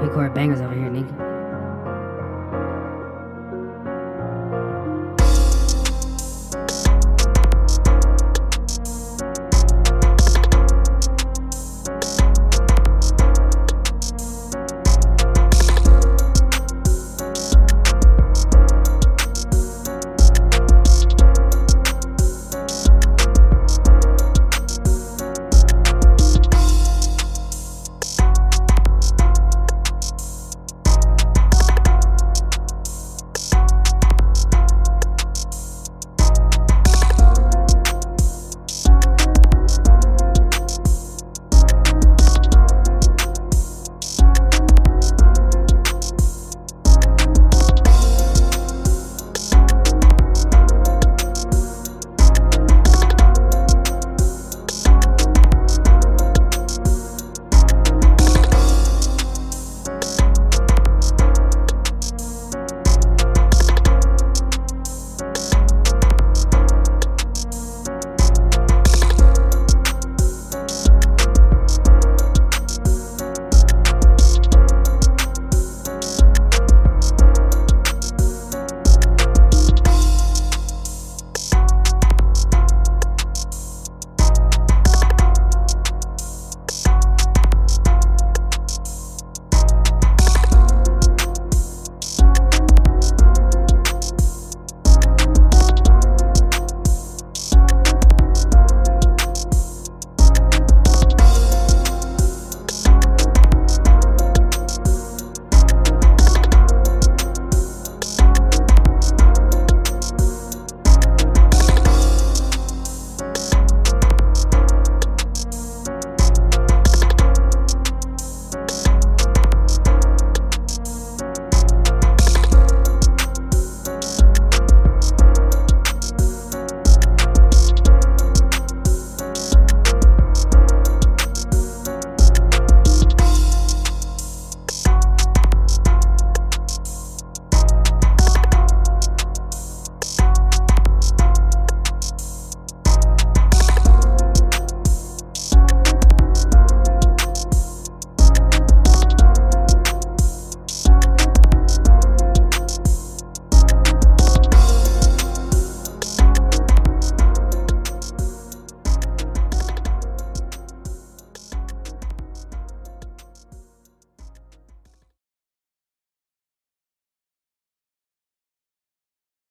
We record bangers over here, nigga.